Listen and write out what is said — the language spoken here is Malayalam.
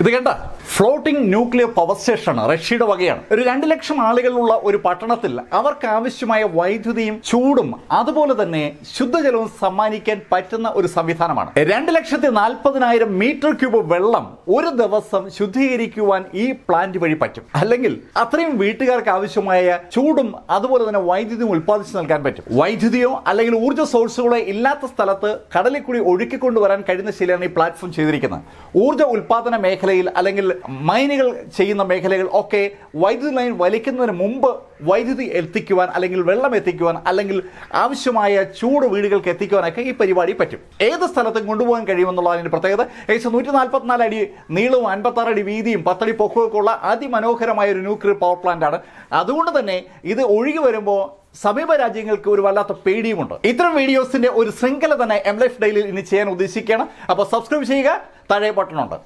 ഇത് കണ്ട? ഫ്ലോട്ടിംഗ് ന്യൂക്ലിയർ പവർ സ്റ്റേഷൻ റഷ്യയുടെ വകയാണ്. ഒരു രണ്ട് ലക്ഷം ആളുകളുള്ള ഒരു പട്ടണത്തിൽ അവർക്ക് ആവശ്യമായ വൈദ്യുതിയും ചൂടും അതുപോലെ തന്നെ ശുദ്ധജലവും സമ്മാനിക്കാൻ പറ്റുന്ന ഒരു സംവിധാനമാണ്. രണ്ട് ലക്ഷത്തി നാൽപ്പതിനായിരം മീറ്റർ ക്യൂബ് വെള്ളം ഒരു ദിവസം ശുദ്ധീകരിക്കുവാൻ ഈ പ്ലാന്റ് വഴി പറ്റും. അല്ലെങ്കിൽ അത്രയും വീട്ടുകാർക്ക് ആവശ്യമായ ചൂടും അതുപോലെ തന്നെ വൈദ്യുതിയും ഉൽപ്പാദിച്ചു നൽകാൻ പറ്റും. വൈദ്യുതിയോ അല്ലെങ്കിൽ ഊർജ സോഴ്സുകളോ ഇല്ലാത്ത സ്ഥലത്ത് കടലിൽ കൂടി ഒഴുക്കിക്കൊണ്ടുവരാൻ കഴിയുന്ന ശീലമാണ് ഈ പ്ലാറ്റ്ഫോം ചെയ്തിരിക്കുന്നത്. ഊർജ ഉൽപാദന മേഖലയിൽ അല്ലെങ്കിൽ മൈനുകൾ ചെയ്യുന്ന മേഖലകൾ ഒക്കെ വൈദ്യുതി ലൈൻ വലിക്കുന്നതിന് മുമ്പ് വൈദ്യുതി എത്തിക്കുവാൻ അല്ലെങ്കിൽ വെള്ളം എത്തിക്കുവാൻ അല്ലെങ്കിൽ ആവശ്യമായ ചൂട് വീടുകൾക്ക് എത്തിക്കുവാനൊക്കെ ഈ പരിപാടി പറ്റും. ഏത് സ്ഥലത്തും കൊണ്ടുപോകാൻ കഴിയുമെന്നുള്ള അതിന്റെ പ്രത്യേകത ഏകദേശം നൂറ്റി നാൽപ്പത്തിനാല് അടി നീളവും അൻപത്താറ് അടി വീതിയും പത്തടി പൊക്കമൊക്കെ ഉള്ള അതിമനോഹരമായ ഒരു ന്യൂക്ലിയർ പവർ പ്ലാന്റ് ആണ്. അതുകൊണ്ട് തന്നെ ഇത് ഒഴുകി വരുമ്പോൾ സമീപ രാജ്യങ്ങൾക്ക് ഒരു വല്ലാത്ത പേടിയുമുണ്ട്. ഇത്തരം വീഡിയോസിന്റെ ഒരു ശൃംഖല തന്നെ എം ലൈഫ് ഡെയിലിൽ ഇനി ചെയ്യാൻ ഉദ്ദേശിക്കുകയാണ്. അപ്പോൾ സബ്സ്ക്രൈബ് ചെയ്യുക താഴെ ബട്ടണുണ്ട്